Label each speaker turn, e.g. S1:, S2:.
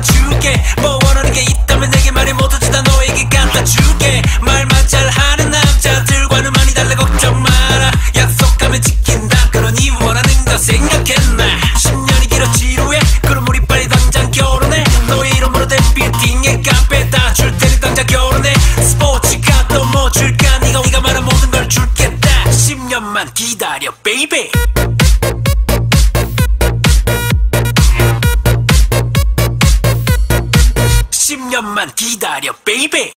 S1: 줄게. 뭐 원하는 게 있다면 내게 말해 모두 다 너에게 갖다 줄게. 말만 잘하는 남자들과는 많이 달라 걱정 마라. 약속하면 지킨다. 그러니 원하는 거 생각했나? 10년이 길었지 후에. 그럼 우리 빨리 당장 결혼해. 너의 이름으로 된 빌딩에 카페 다줄 테니 당장 결혼해. 스포츠카 또 뭐 줄까? 네가 네가 말한 모든 걸 주겠다. 10년만 기다려 baby 십년만 기다려 베이비